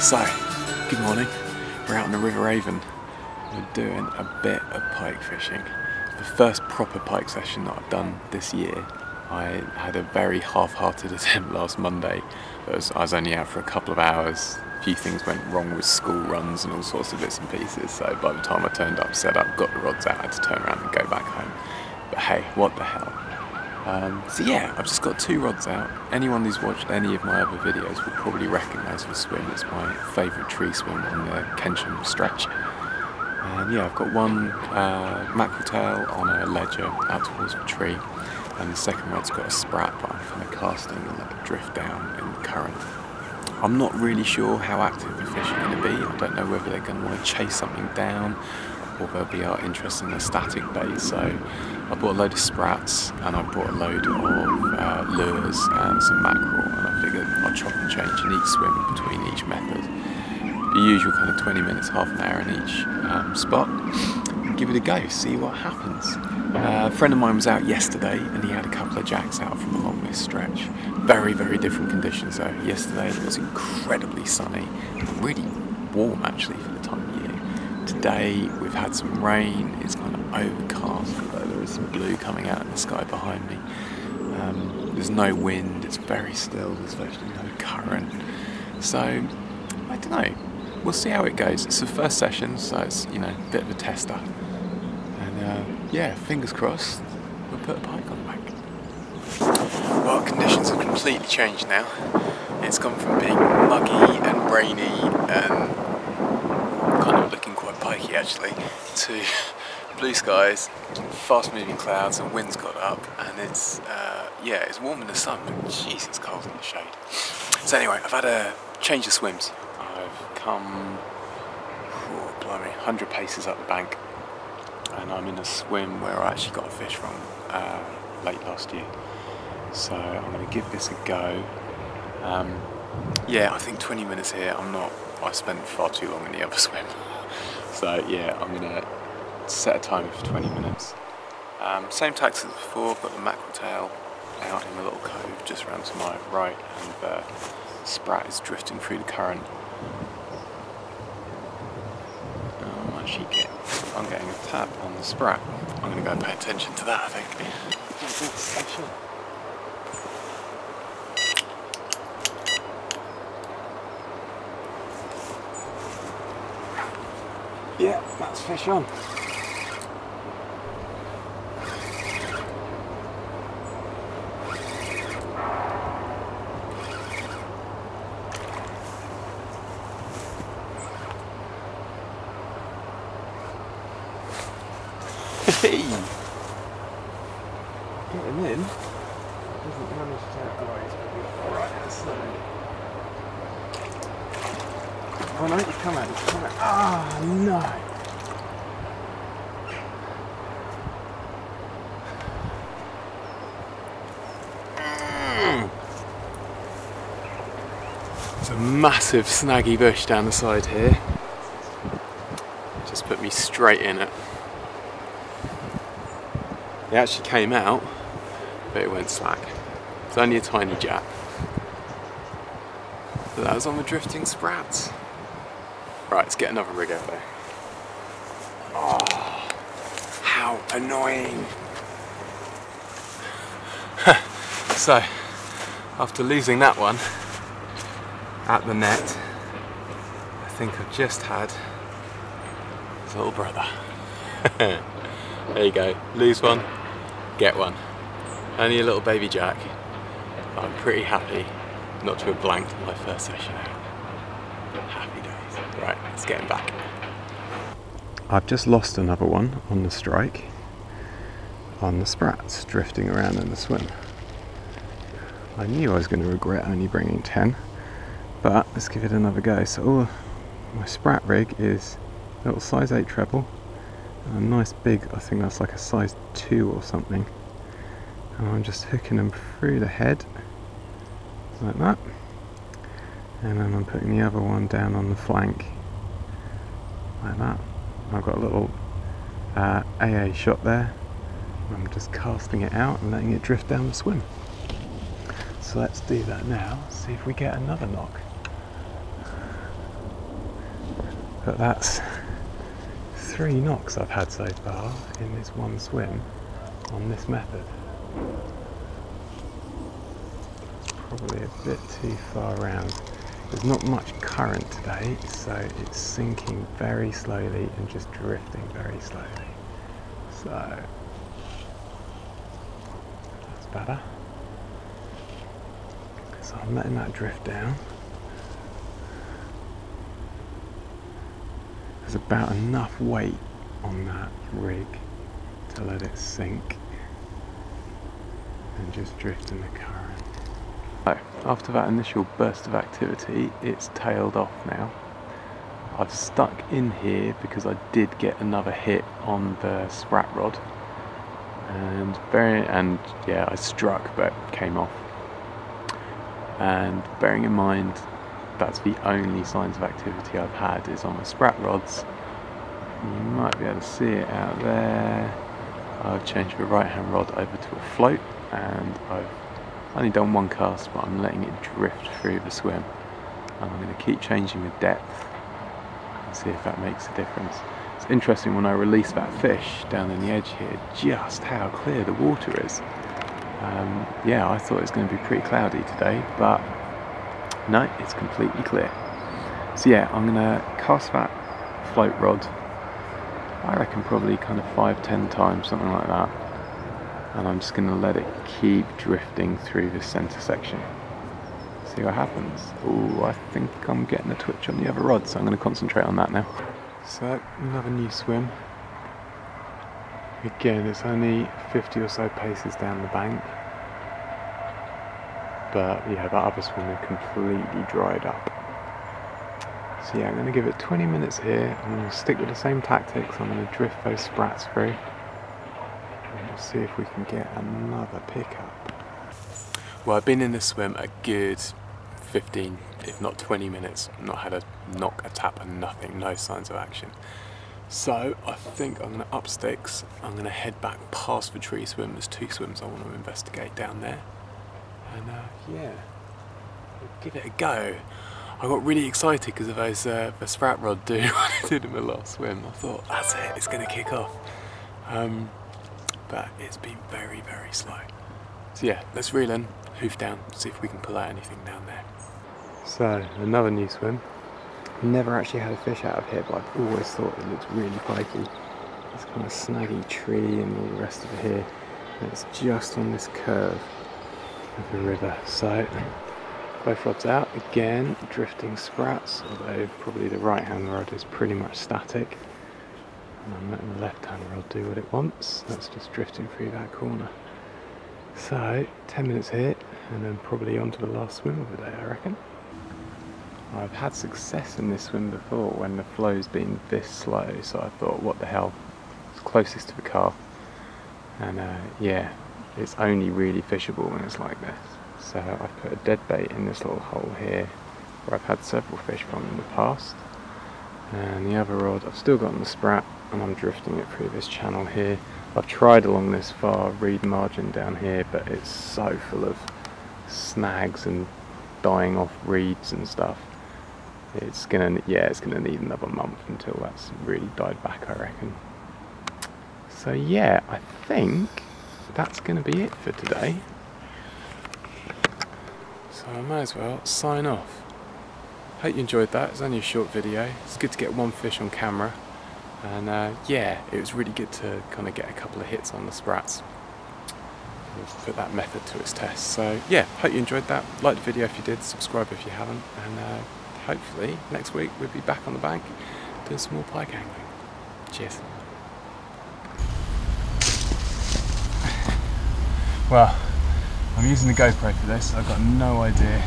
So, good morning. We're out in the River Avon. We're doing a bit of pike fishing. The first proper pike session that I've done this year. I had a very half-hearted attempt last Monday. Was, I was only out for a couple of hours. A few things went wrong with school runs and all sorts of bits and pieces. So by the time I turned up, set up, got the rods out, I had to turn around and go back home. But hey, what the hell? Um, so yeah, I've just got two rods out. Anyone who's watched any of my other videos will probably recognise the swim. It's my favourite tree swim on the Keynsham stretch. And yeah, I've got one uh, mackerel tail on a ledger out towards the tree, and the second rod's got a sprat, but I'm kind of casting and let it drift down in the current. I'm not really sure how active the fish are going to be. I don't know whether they're going to want to chase something down or they'll be uh, interested in a static bait. So I bought a load of sprats and I bought a load of uh, lures and some mackerel, and I figured I'd chop and change in each swim between each method. The usual kind of 20 minutes, half an hour in each um, spot. Give it a go, see what happens. Uh, a friend of mine was out yesterday and he had a couple of jacks out from along this stretch. Very, very different conditions though. Yesterday it was incredibly sunny, really warm actually for the time of year. Today we've had some rain, it's kind of overcast, although there is some blue coming out in the sky behind me. Um, there's no wind, it's very still, there's virtually no current. So, I don't know, we'll see how it goes. It's the first session, so it's, you know, a bit of a tester. And uh, yeah, fingers crossed, we'll put a bike on the bank. Well, conditions have completely changed now. It's gone from being muggy and rainy and kind of looking quite pikey actually to blue skies, fast moving clouds and winds got up and it's, uh, yeah, it's warm in the sun but jeez it's cold in the shade. So anyway, I've had a change of swims. I've come, oh, blimey, 100 paces up the bank and I'm in a swim where I actually got a fish from uh, late last year. So I'm going to give this a go. Um, yeah, I think 20 minutes here. I'm not. I spent far too long in the other swim. So yeah, I'm going to set a timer for 20 minutes. Um, same tactics as before. Got the mackerel tail out in the little cove just round to my right, and the sprat is drifting through the current. Oh, I'm actually getting. I'm getting a tap on the sprat. I'm going to go and pay attention to that. I think. Yeah, that's fish on. Hey! Get him in. Doesn't manage to. Oh, he's be right side. Oh no, he's come out, he's come out. Ah, no! It's a massive snaggy bush down the side here. Just put me straight in it. It actually came out, but it went slack. It's only a tiny jack. That was on the drifting sprats. Right, let's get another rig out there. Oh, how annoying. so, after losing that one at the net, I think I've just had his little brother. there you go, lose one, get one. Only a little baby jack, but I'm pretty happy not to have blanked my first session out. Happy days. Right, let's get him back. I've just lost another one on the strike on the sprats drifting around in the swim. I knew I was going to regret only bringing 10, but let's give it another go. So my sprat rig is a little size 8 treble, a nice big, I think that's like a size 2 or something. And I'm just hooking them through the head like that. And then I'm putting the other one down on the flank like that. I've got a little uh, AA shot there. I'm just casting it out and letting it drift down the swim. So let's do that now. See if we get another knock. But that's three knocks I've had so far in this one swim on this method. Probably a bit too far round. There's not much current today, so it's sinking very slowly and just drifting very slowly. So that's better. So I'm letting that drift down. There's about enough weight on that rig to let it sink and just drift in the current. So, after that initial burst of activity, it's tailed off now. I've stuck in here because I did get another hit on the sprat rod and very and yeah I struck but came off and bearing in mind that's the only signs of activity I've had is on my sprat rods you might be able to see it out there I've changed the right hand rod over to a float and I've only done one cast but I'm letting it drift through the swim and I'm going to keep changing the depth and see if that makes a difference. It's interesting when I release that fish down in the edge here just how clear the water is. Um, yeah, I thought it was going to be pretty cloudy today but no, it's completely clear. So yeah, I'm to cast that float rod I reckon probably kind of five, ten times, something like that and I'm just to let it keep drifting through the centre section. See what happens. Oh, I think I'm getting a twitch on the other rod, so I'm to concentrate on that now. So, another new swim. Again, it's only 50 or so paces down the bank. But yeah, that other swim is completely dried up. So yeah, I'm going to give it 20 minutes here. I'm going to stick with the same tactics. I'm going to drift those sprats through and see if we can get another pickup. Well, I've been in this swim a good 15, if not 20 minutes. Not had a knock, a tap, and nothing. No signs of action. So I think I'm going to up sticks. I'm going to head back past the tree swim. There's two swims I want to investigate down there. And uh, yeah, give it a go. I got really excited because of those uh, the sprat rod what I did in the last swim. I thought that's it, it's going to kick off. Um, but it's been very, very slow. So yeah, let's reel in, hoof down, see if we can pull out anything down there. So, another new swim. Never actually had a fish out of here, but I've always thought it looks really pikey. This kind of snaggy tree and all the rest of it here. And it's just on this curve of the river. So, both rods out, again, drifting sprats, although probably the right hand rod is pretty much static and I'm letting the left hand rod do what it wants. That's just drifting through that corner. So, 10 minutes here, and then probably on to the last swim of the day, I reckon. I've had success in this swim before when the flow's been this slow, so I thought, what the hell, it's closest to the car And uh, yeah, it's only really fishable when it's like this. So I've put a dead bait in this little hole here, where I've had several fish from in the past. And the other rod, I've still got on the sprat, and I'm drifting it through this channel here. I've tried along this far reed margin down here but it's so full of snags and dying off reeds and stuff. It's gonna yeah it's gonna need another month until that's really died back I reckon. So yeah I think that's gonna be it for today. So I might as well sign off. Hope you enjoyed that. It's only a short video. It's good to get one fish on camera and uh, yeah it was really good to kind of get a couple of hits on the sprats put that method to its test so yeah hope you enjoyed that like the video if you did subscribe if you haven't and uh, hopefully next week we'll be back on the bank doing some more pike angling cheers well I'm using the GoPro for this. I've got no idea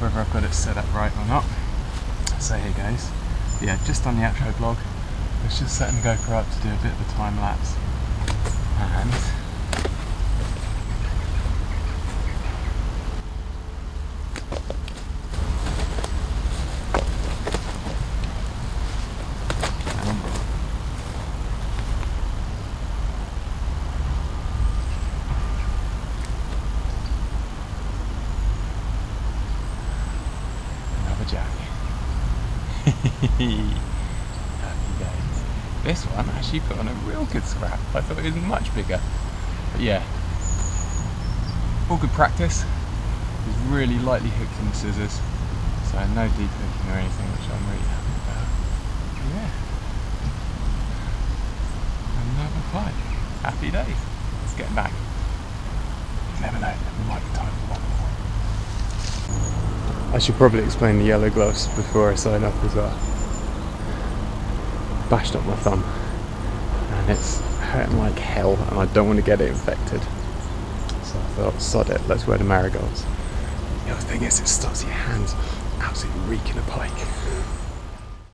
whether I've got it set up right or not. So here goes. Yeah just on the outro blog. Let's just setting the GoPro up to do a bit of a time lapse. And another jack. This one actually put on a real good scrap. I thought it was much bigger. But yeah, all good practice. It's really lightly hooked in the scissors, so no deep hooking or anything, which I'm really happy about. Yeah. Another pike. Happy days. Let's get back. You never know, it might be time for one more. I should probably explain the yellow gloves before I sign up as well. Bashed up my thumb and it's hurting like hell and I don't want to get it infected. So I thought, sod it, let's wear the marigolds. The other thing is, it stops your hands absolutely reeking of pike.